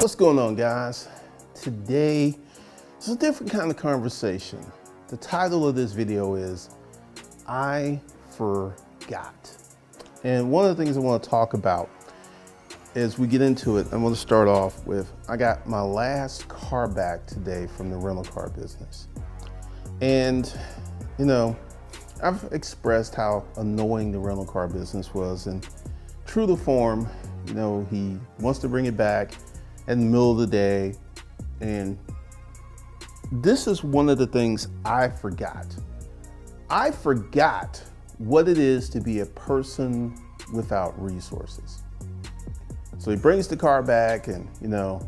What's going on, guys? Today is a different kind of conversation. The title of this video is I Forgot. And one of the things I want to talk about as we get into it, I'm to start off with I got my last car back today from the rental car business. And, you know, I've expressed how annoying the rental car business was. And true to form, you know, he wants to bring it back in the middle of the day. And this is one of the things I forgot. I forgot what it is to be a person without resources. So he brings the car back, and you know,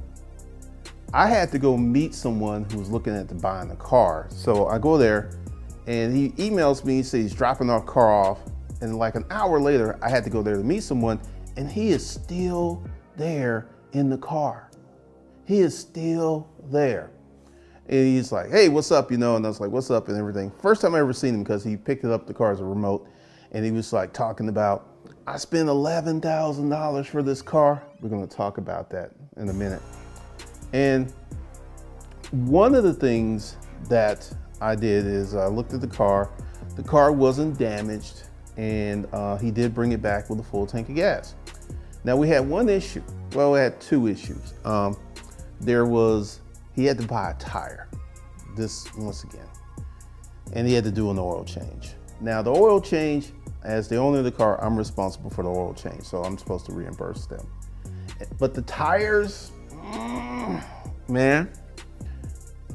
I had to go meet someone who was looking at buying a car. So I go there, and he emails me, says he's dropping our car off, and like an hour later, I had to go there to meet someone, and he is still there in the car. He is still there. And he's like, hey, what's up? You know, and I was like, what's up? And everything. First time I ever seen him because he picked it up the car as a remote and he was like talking about, I spent $11,000 for this car. We're going to talk about that in a minute. And one of the things that I did is I looked at the car. The car wasn't damaged and uh, he did bring it back with a full tank of gas. Now we had one issue. Well, we had two issues. Um, there was, he had to buy a tire, this once again, and he had to do an oil change. Now the oil change, as the owner of the car, I'm responsible for the oil change, so I'm supposed to reimburse them. But the tires, mm, man,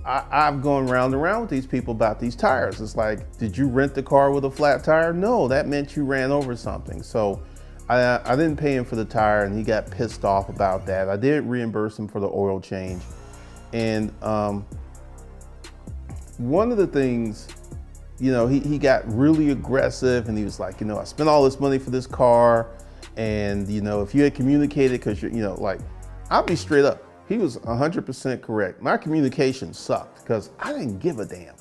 I, have gone round and round with these people about these tires. It's like, did you rent the car with a flat tire? No, that meant you ran over something. So I, I didn't pay him for the tire and he got pissed off about that. I did reimburse him for the oil change. And um, one of the things, you know, he, he got really aggressive and he was like, you know, I spent all this money for this car. And, you know, if you had communicated, because you're, you know, like, I'll be straight up. He was 100% correct. My communication sucked because I didn't give a damn.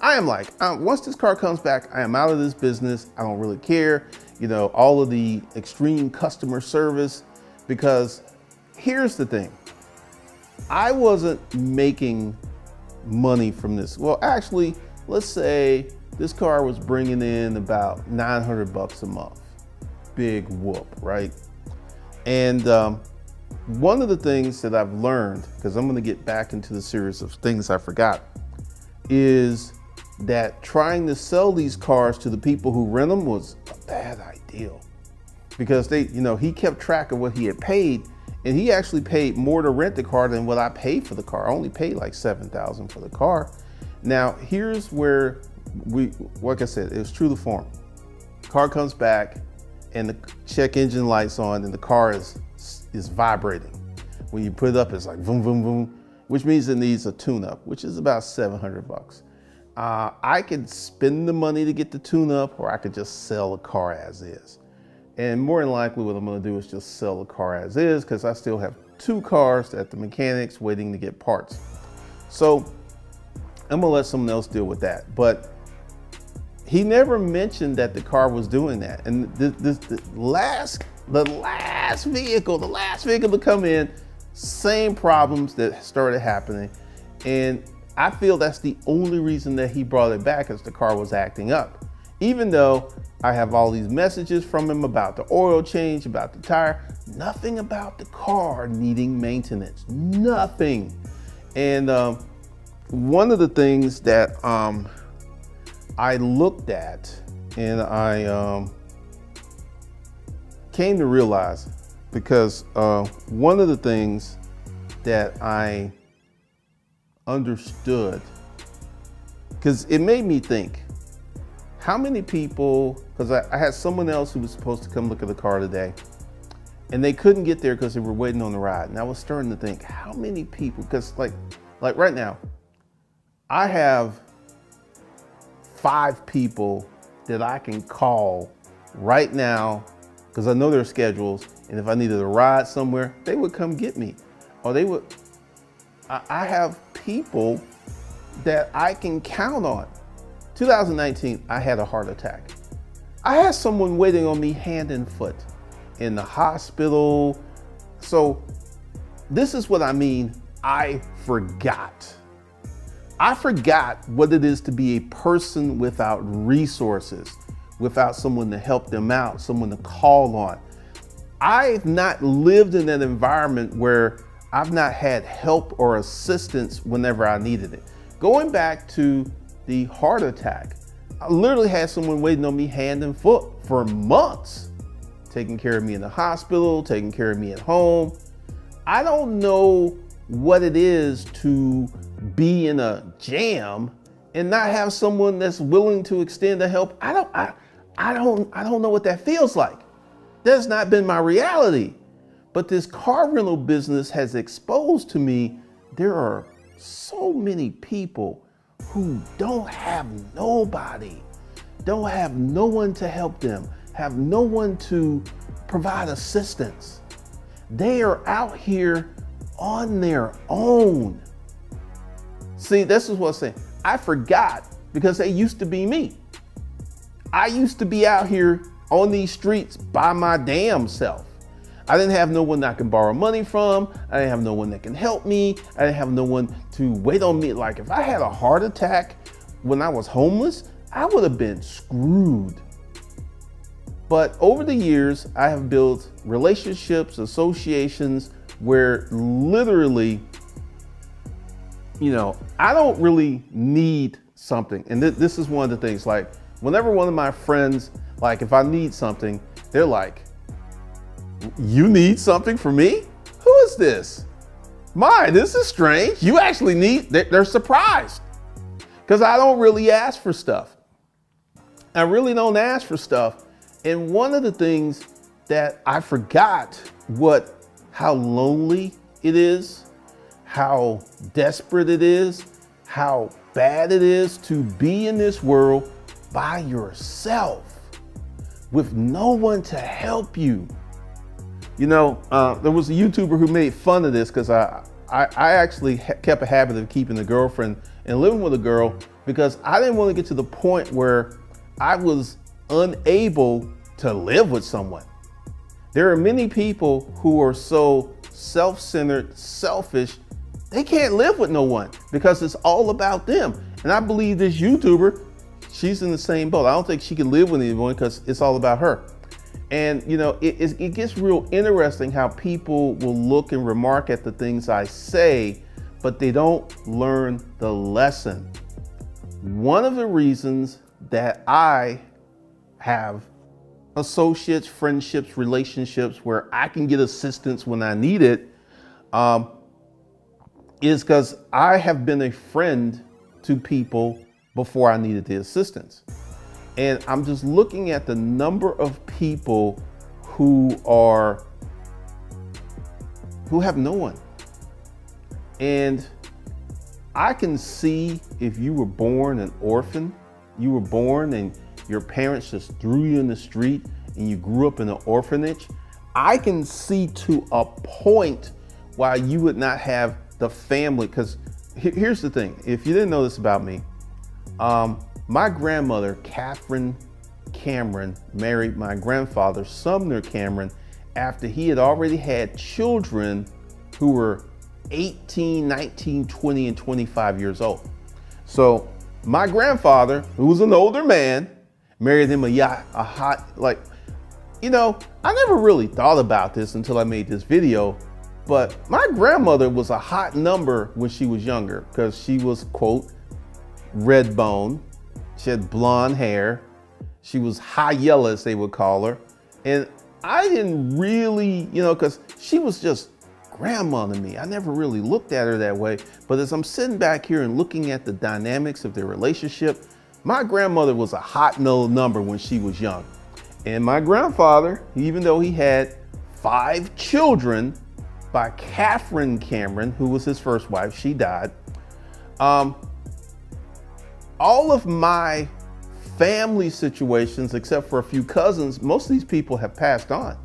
I am like, um, once this car comes back, I am out of this business. I don't really care you know, all of the extreme customer service because here's the thing. I wasn't making money from this. Well, actually, let's say this car was bringing in about 900 bucks a month. Big whoop, right? And um, one of the things that I've learned, because I'm going to get back into the series of things I forgot, is that trying to sell these cars to the people who rent them was a bad idea because they, you know, he kept track of what he had paid and he actually paid more to rent the car than what I paid for the car. I only paid like 7,000 for the car. Now, here's where we, like I said, it was true to form. Car comes back and the check engine lights on and the car is, is vibrating. When you put it up, it's like boom, boom, boom, which means it needs a tune up, which is about 700 bucks. Uh, I could spend the money to get the tune up or I could just sell the car as is. And more than likely what I'm gonna do is just sell the car as is because I still have two cars at the mechanics waiting to get parts. So I'm gonna let someone else deal with that. But he never mentioned that the car was doing that. And the, the, the last, the last vehicle, the last vehicle to come in, same problems that started happening. And I feel that's the only reason that he brought it back is the car was acting up. Even though I have all these messages from him about the oil change, about the tire, nothing about the car needing maintenance, nothing. And um, one of the things that um, I looked at and I um, came to realize because uh, one of the things that I understood. Because it made me think how many people because I, I, had someone else who was supposed to come look at the car today and they couldn't get there because they were waiting on the ride. And i was starting to think how many people because like like right now i have five people that i can call right now because i know their schedules and if i needed a ride somewhere they would come get me. Or they would I have people that I can count on. 2019, I had a heart attack. I had someone waiting on me hand and foot in the hospital. So this is what I mean. I forgot. I forgot what it is to be a person without resources, without someone to help them out, someone to call on. I've not lived in an environment where I've not had help or assistance whenever I needed it. Going back to the heart attack, I literally had someone waiting on me hand and foot for months, taking care of me in the hospital, taking care of me at home. I don't know what it is to be in a jam and not have someone that's willing to extend the help. I don't I, I don't I don't know what that feels like. That's not been my reality. But this car rental business has exposed to me there are so many people who don't have nobody, don't have no one to help them, have no one to provide assistance. They are out here on their own. See, this is what I'm saying. I forgot because they used to be me. I used to be out here on these streets by my damn self. I didn't have no one that I can borrow money from. I didn't have no one that can help me. I didn't have no one to wait on me. Like if I had a heart attack when I was homeless, I would have been screwed. But over the years, I have built relationships, associations where literally, you know, I don't really need something. And th this is one of the things like whenever one of my friends, like if I need something, they're like, you need something for me? Who is this? My, this is strange. You actually need, they're surprised because I don't really ask for stuff. I really don't ask for stuff. And one of the things that I forgot what, how lonely it is, how desperate it is, how bad it is to be in this world by yourself with no one to help you. You know, uh, there was a YouTuber who made fun of this because I, I, I, actually kept a habit of keeping a girlfriend and living with a girl because I didn't want to get to the point where I was unable to live with someone. There are many people who are so self-centered, selfish, they can't live with no one because it's all about them. And I believe this YouTuber, she's in the same boat. I don't think she can live with anyone because it's all about her. And you know, it, it, gets real interesting how people will look and remark at the things I say, but they don't learn the lesson. One of the reasons that I have associates, friendships, relationships where I can get assistance when I need it um, is because I have been a friend to people before I needed the assistance. And I'm just looking at the number of people who are, who have no one. And I can see if you were born an orphan, you were born and your parents just threw you in the street and you grew up in an orphanage, I can see to a point why you would not have the family. Because here's the thing if you didn't know this about me, um, my grandmother, Catherine Cameron, married my grandfather, Sumner Cameron, after he had already had children who were 18, 19, 20, and 25 years old. So my grandfather, who was an older man, married him a a hot, like, you know, I never really thought about this until I made this video, but my grandmother was a hot number when she was younger because she was, quote, red bone, she had blonde hair. She was high yellow, as they would call her. And I didn't really, you know, because she was just grandma to me. I never really looked at her that way. But as I'm sitting back here and looking at the dynamics of their relationship, my grandmother was a hot no number when she was young. And my grandfather, even though he had five children by Catherine Cameron, who was his first wife, she died. Um, all of my family situations, except for a few cousins, most of these people have passed on.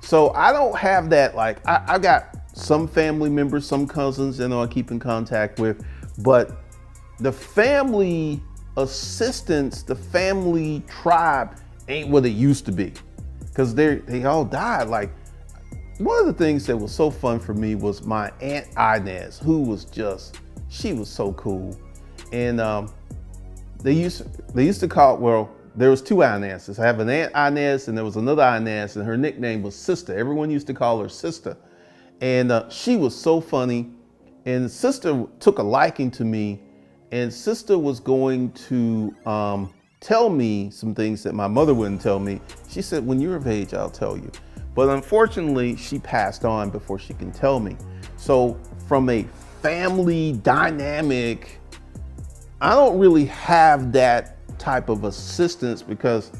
So I don't have that, like, I, I got some family members, some cousins, you know, I keep in contact with, but the family assistance, the family tribe ain't what it used to be. Cause they they all died. Like one of the things that was so fun for me was my aunt Inez, who was just she was so cool, and um, they used they used to call well there was two Inezes. I have an aunt Inez and there was another Inez, and her nickname was Sister. Everyone used to call her Sister, and uh, she was so funny. And Sister took a liking to me, and Sister was going to um, tell me some things that my mother wouldn't tell me. She said, "When you're of age, I'll tell you." But unfortunately, she passed on before she can tell me. So from a family dynamic, I don't really have that type of assistance because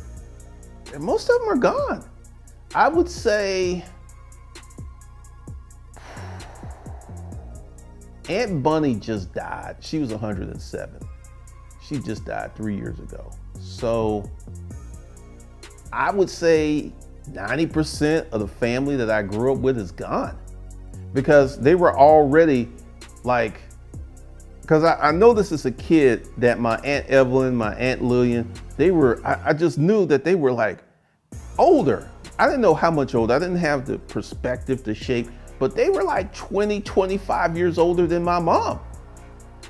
most of them are gone. I would say Aunt Bunny just died. She was 107. She just died three years ago. So I would say 90% of the family that I grew up with is gone because they were already like, because I, I this is a kid that my Aunt Evelyn, my Aunt Lillian, they were, I, I just knew that they were like older. I didn't know how much older. I didn't have the perspective to shape, but they were like 20, 25 years older than my mom.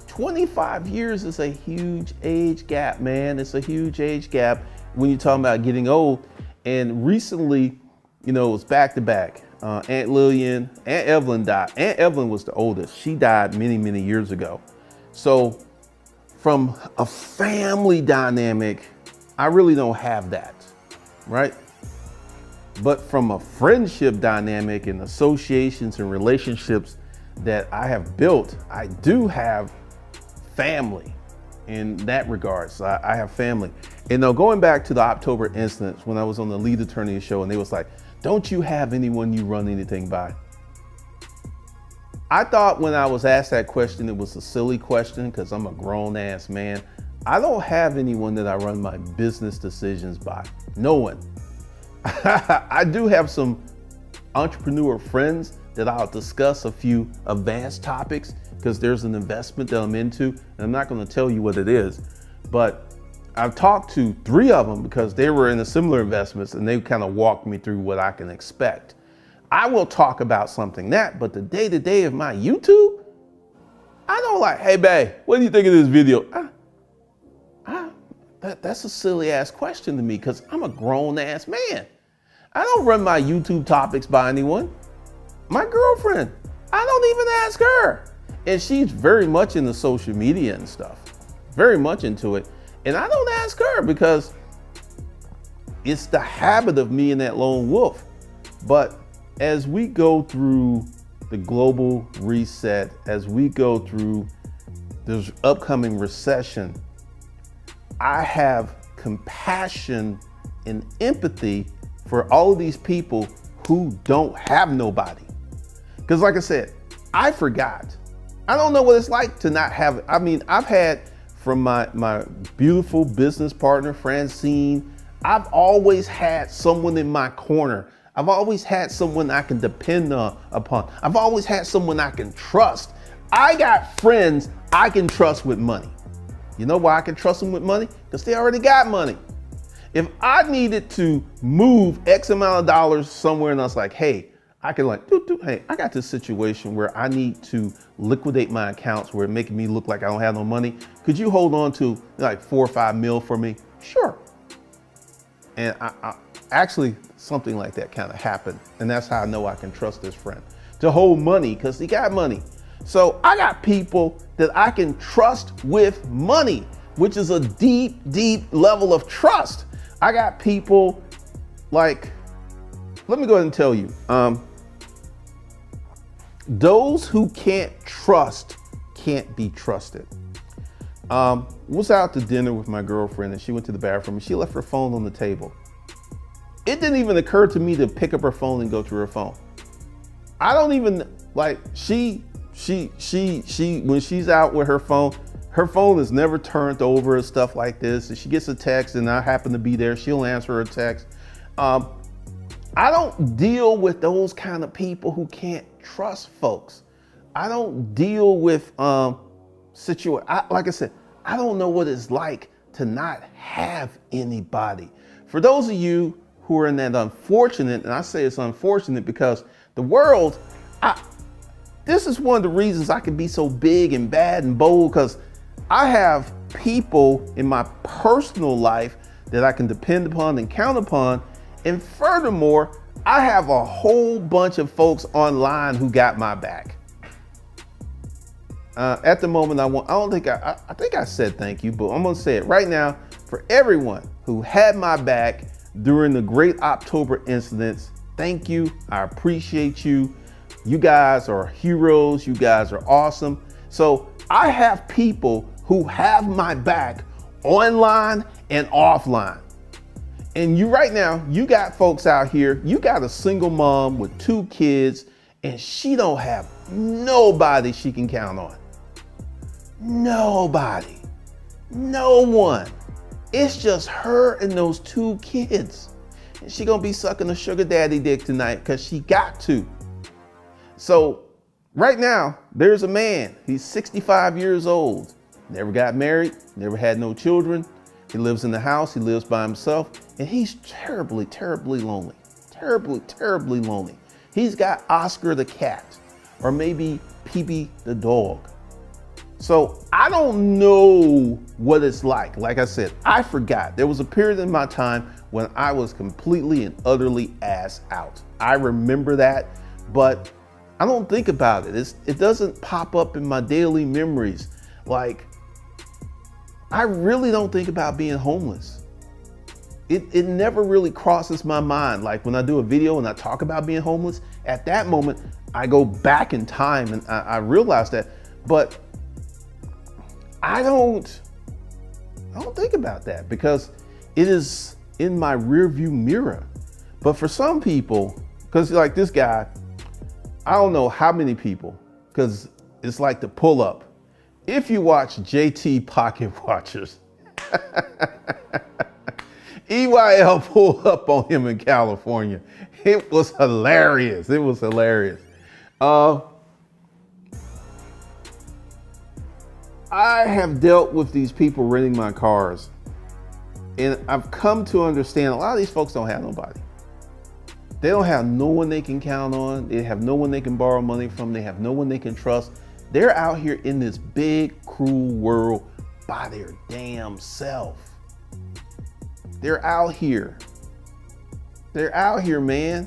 25 years is a huge age gap, man. It's a huge age gap when you're talking about getting old. And recently, you know, it was back to back. Uh, Aunt Lillian, Aunt Evelyn died. Aunt Evelyn was the oldest. She died many, many years ago. So, from a family dynamic, I really don't have that, right? But from a friendship dynamic and associations and relationships that I have built, I do have family in that regard. So I, I have family. And now going back to the October instance when I was on the lead attorney show and they was like, don't you have anyone you run anything by? I thought when I was asked that question, it was a silly question because I'm a grown ass man. I don't have anyone that I run my business decisions by. No one. I do have some entrepreneur friends that I'll discuss a few advanced topics because there's an investment that I'm into, and I'm not going to tell you what it is, but I've talked to three of them because they were in the similar investments and they kind of walked me through what I can expect. I will talk about something that, but the day to day of my YouTube, I don't like, hey, babe, what do you think of this video? I, that, that's a silly ass question to me because I'm a grown ass man. I don't run my YouTube topics by anyone. My girlfriend, I don't even ask her. And she's very much into social media and stuff, very much into it. And I don't ask her because it's the habit of me and that lone wolf. But as we go through the global reset, as we go through this upcoming recession, I have compassion and empathy for all of these people who don't have nobody. Because, like I said, I forgot. I don't know what it's like to not have. I mean, I've had from my, my beautiful business partner, Francine. I've always had someone in my corner. I've always had someone I can depend on, upon. I've always had someone I can trust. I got friends I can trust with money. You know why I can trust them with money? Because they already got money. If I needed to move X amount of dollars somewhere and I was like, hey, I can like, doo, doo, hey, I got this situation where I need to liquidate my accounts where it's making me look like I don't have no money. Could you hold on to like four or five mil for me? Sure. And I, I actually something like that kind of happened. And that's how I know I can trust this friend to hold money because he got money. So I got people that I can trust with money, which is a deep, deep level of trust. I got people like, let me go ahead and tell you. Um, those who can't trust can't be trusted. Um, was out to dinner with my girlfriend and she went to the bathroom and she left her phone on the table. It didn't even occur to me to pick up her phone and go to her phone. I don't even like she she she she when she's out with her phone, her phone is never turned over and stuff like this. And she gets a text and I happen to be there, she'll answer her text. Um, I don't deal with those kind of people who can't trust folks. I don't deal with um situation. Like I said, I don't know what it's like to not have anybody. For those of you who are in that unfortunate, and I say it's unfortunate because The world, I, this is one of the reasons I can be so big and bad and bold because I have people in my personal life that I can depend upon and count upon. And furthermore, I have a whole bunch of folks online who got my back. Uh, at the moment, I want, I don't think I, I, I think I said thank you, but I'm gonna say it right now for everyone who had my back during the great October incidents. Thank you. I appreciate you. You guys are heroes. You guys are awesome. So I have people who have my back online and offline. And you right now, you got folks out here, you got a single mom with two kids, and she don't have nobody she can count on. Nobody. No one. It's just her and those two kids. And she gonna be sucking a sugar daddy dick tonight because she got to. So right now, there's a man. He's 65 years old. Never got married, never had no children. He lives in the house, he lives by himself, and he's terribly, terribly lonely. Terribly, terribly lonely. He's got Oscar the cat, or maybe Peepee the dog. So I don't know what it's like. Like I said, I forgot. There was a period in my time when I was completely and utterly ass out. I remember that, but I don't think about it. It's, it doesn't pop up in my daily memories. Like, I really don't think about being homeless. It, it never really crosses my mind. Like when I do a video and I talk about being homeless, at that moment, I go back in time and I, I realize that. But I don't, I don't think about that because it is in my rearview mirror. But for some people, because like this guy, I don't know how many people, because it's like the pull up. If you watch JT Pocket Watchers, EYL pulled up on him in California. It was hilarious. It was hilarious. Uh, I have dealt with these people renting my cars, and I've come to understand a lot of these folks don't have nobody. They don't have no one they can count on. They have no one they can borrow money from. They have no one they can trust. They're out here in this big, cruel world by their damn self. They're out here. They're out here, man.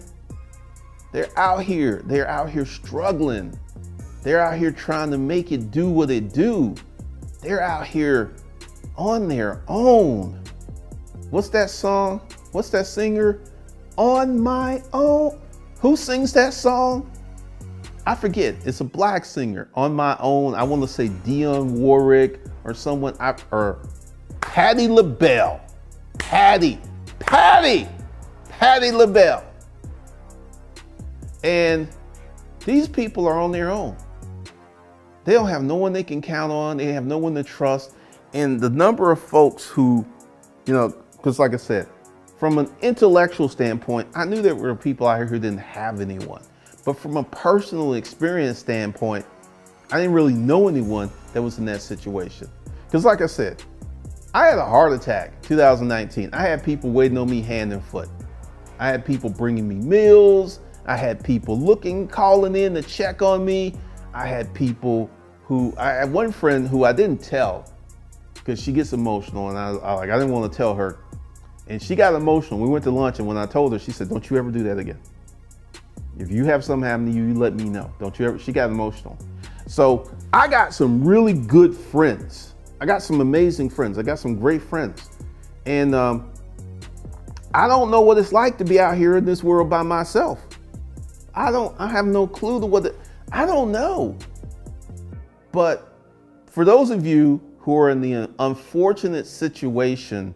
They're out here. They're out here struggling. They're out here trying to make it do what it do. They're out here on their own. What's that song? What's that singer? On my own. Who sings that song? I forget. It's a black singer. On my own. I want to say Dionne Warwick or someone. I, or Patti LaBelle. Patti. Patti. Patti LaBelle. And these people are on their own. They don't have no one they can count on. They have no one to trust. And the number of folks who, you know, because like I said, from an intellectual standpoint, I knew there were people out here who didn't have anyone. But from a personal experience standpoint, I didn't really know anyone that was in that situation. Because like I said, I had a heart attack 2019. I had people waiting on me hand and foot. I had people bringing me meals. I had people looking, calling in to check on me. I had people who I had one friend who I didn't tell because she gets emotional, and I, I like I didn't want to tell her, and she got emotional. We went to lunch, and when I told her, she said, "Don't you ever do that again. If you have something happen to you, you let me know. Don't you ever." She got emotional. So I got some really good friends. I got some amazing friends. I got some great friends, and um, I don't know what it's like to be out here in this world by myself. I don't. I have no clue to what. The, I don't know. But for those of you who are in the unfortunate situation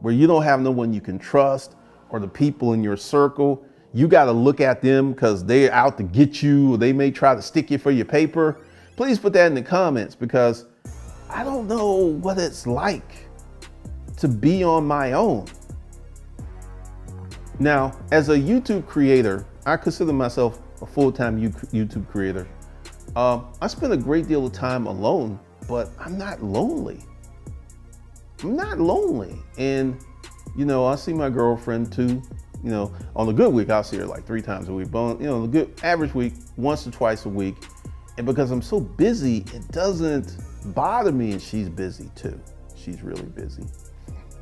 where you don't have no one you can trust or the people in your circle, you got to look at them because they're out to get you or they may try to stick you for your paper. Please put that in the comments because I don't know what it's like to be on my own. Now, as a YouTube creator, I consider myself a full-time YouTube creator. Um, I spend a great deal of time alone, but I'm not lonely. I'm not lonely. And, you know, I see my girlfriend too. You know, on a good week, I'll see her like three times a week. But on, you know, the good average week, once or twice a week. And because I'm so busy, it doesn't bother me. And she's busy too. She's really busy.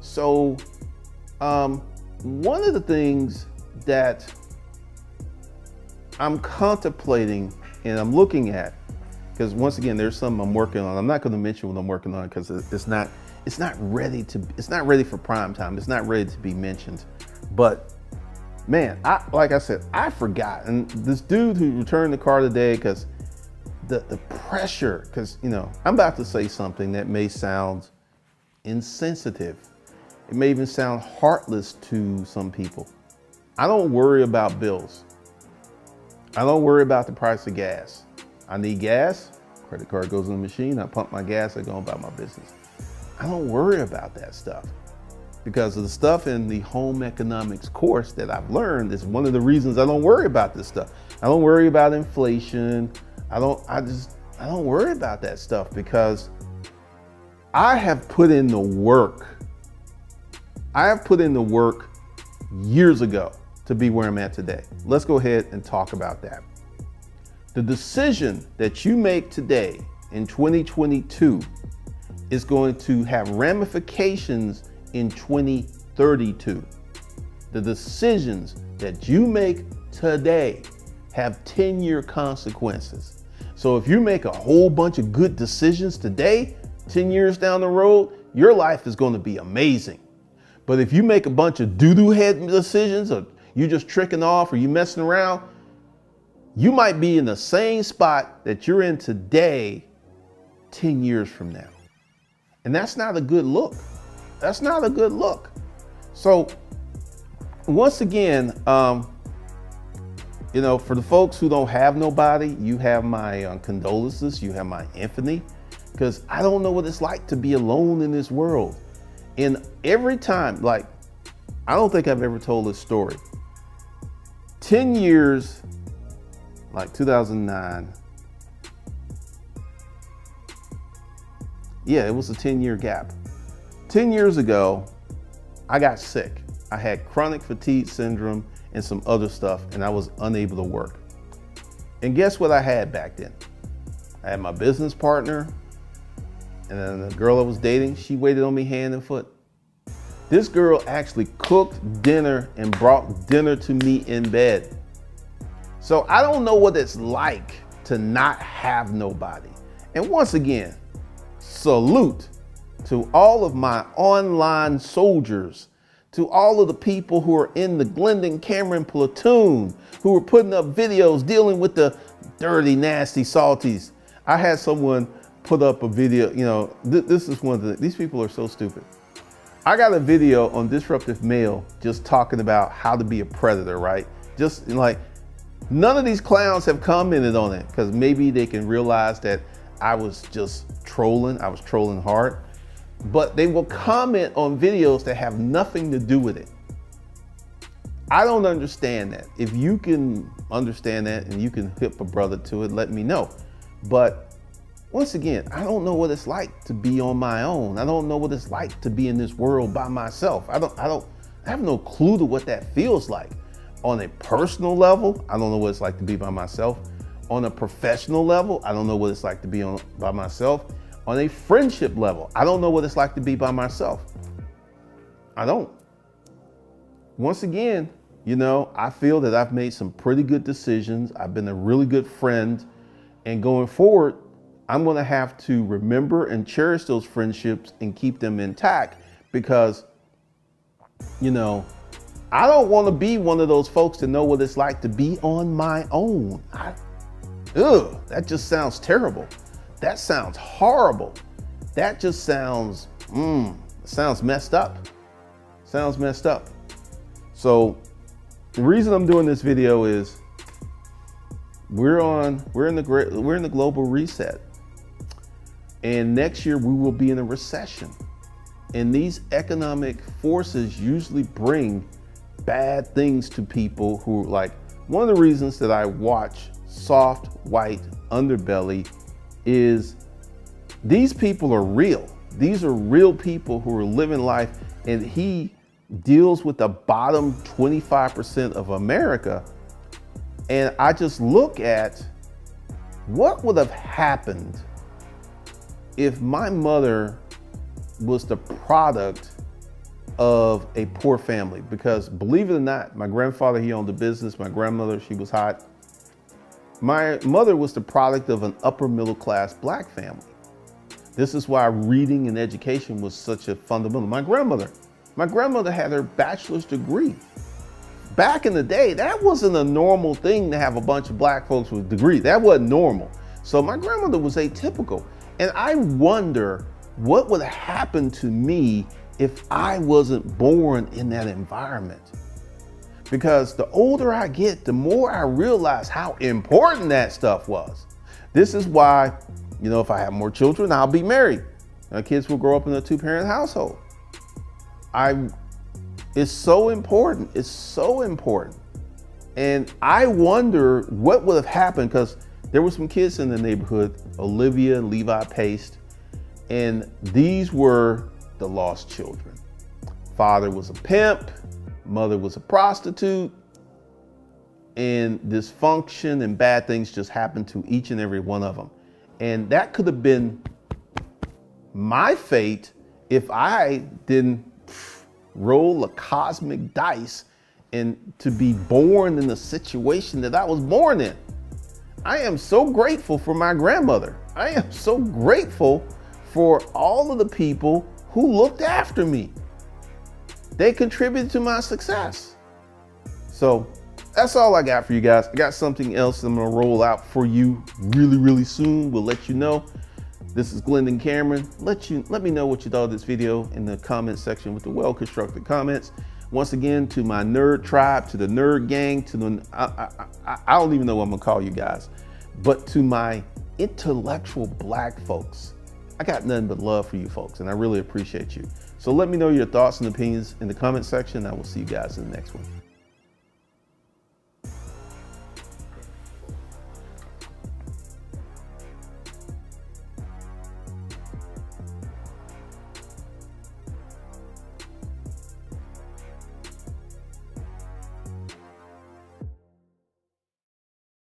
So, um, one of the things that I'm contemplating and I'm looking at, because once again, there's something I'm working on. I'm not going to mention what I'm working on because it's not it's not ready to it's not ready for prime time. It's not ready to be mentioned. But man, I like I said, I forgot. And this dude who returned the car today, because the the pressure, because you know, I'm about to say something that may sound insensitive. It may even sound heartless to some people. I don't worry about bills. I don't worry about the price of gas. I need gas, credit card goes in the machine, I pump my gas, I go about my business. I don't worry about that stuff because of the stuff in the home economics course that I've learned is one of the reasons I don't worry about this stuff. I don't worry about inflation. I don't, I just, I don't worry about that stuff because I have put in the work. I have put in the work years ago to be where I'm at today. Let's go ahead and talk about that. The decision that you make today in 2022 is going to have ramifications in 2032. The decisions that you make today have 10 year consequences. So if you make a whole bunch of good decisions today, 10 years down the road, your life is going to be amazing. But if you make a bunch of doo-doo head decisions or you just tricking off or you messing around, you might be in the same spot that you're in today 10 years from now. And that's not a good look. That's not a good look. So, once again, um, you know, for the folks who don't have nobody, you have my uh, condolences, you have my empathy, because I don't know what it's like to be alone in this world. And every time, like, I don't think I've ever told this story. 10 years, like 2009, yeah, it was a 10 year gap. 10 years ago, I got sick. I had chronic fatigue syndrome and some other stuff, and I was unable to work. And guess what I had back then? I had my business partner, and then the girl I was dating, she waited on me hand and foot. This girl actually cooked dinner and brought dinner to me in bed. So I don't know what it's like to not have nobody. And once again, salute to all of my online soldiers, to all of the people who are in the Glendon Cameron platoon, who are putting up videos dealing with the dirty, nasty salties. I had someone put up a video, you know, th this is one of the, these people are so stupid. I got a video on Disruptive Male just talking about how to be a predator, right? Just like, none of these clowns have commented on it because maybe they can realize that I was just trolling. I was trolling hard. But they will comment on videos that have nothing to do with it. I don't understand that. If you can understand that and you can hip a brother to it, let me know. But once again, I don't know what it's like to be on my own. I don't know what it's like to be in this world by myself. I don't I don't I have no clue to what that feels like. On a personal level, I don't know what it's like to be by myself on a professional level, I don't know what it's like to be on by myself. On a friendship level, I don't know what it's like to be by myself. I don't. Once again, you know, I feel that I've made some pretty good decisions. I've been a really good friend. And going forward, I'm going to have to remember and cherish those friendships and keep them intact because, you know, I don't want to be one of those folks to know what it's like to be on my own. I, Ugh, that just sounds terrible. That sounds horrible. That just sounds, mmm, sounds messed up. Sounds messed up. So the reason I'm doing this video is we're on, we're in the great, we're in the global reset. And next year we will be in a recession. And these economic forces usually bring bad things to people who like, one of the reasons that I watch soft white underbelly is these people are real. These are real people who are living life and he deals with the bottom 25% of America. And I just look at what would have happened if my mother was the product of a poor family because believe it or not my grandfather he owned a business my grandmother she was hot. My mother was the product of an upper middle class black family. This is why reading and education was such a fundamental. My grandmother my grandmother had her bachelor's degree. Back in the day that wasn't a normal thing to have a bunch of black folks with degrees. That wasn't normal. So my grandmother was atypical and i wonder what would happen to me if I wasn't born in that environment? Because the older I get, the more I realize how important that stuff was. This is why, you know, if I have more children, I'll be married. My kids will grow up in a two parent household. I, it's so important. It's so important. And I wonder what would have happened because there were some kids in the neighborhood, Olivia and Levi Paste, and these were the lost children. Father was a pimp, mother was a prostitute, and dysfunction and bad things just happened to each and every one of them. And that could have been my fate if I didn't roll a cosmic dice and to be born in the situation that I was born in. I am so grateful for my grandmother. I am so grateful for all of the people who looked after me. They contributed to my success. So that's all I got for you guys. I got something else I'm gonna roll out for you really, really soon. We'll let you know. This is Glendon Cameron. Let you let me know what you thought of this video in the comment section with the well-constructed comments. Once again, to my nerd tribe, to the nerd gang, to the I, I, I don't even know what I'm gonna call you guys, but to my intellectual black folks I got nothing but love for you folks, and I really appreciate you. So let me know your thoughts and opinions in the comment section. I will see you guys in the next one.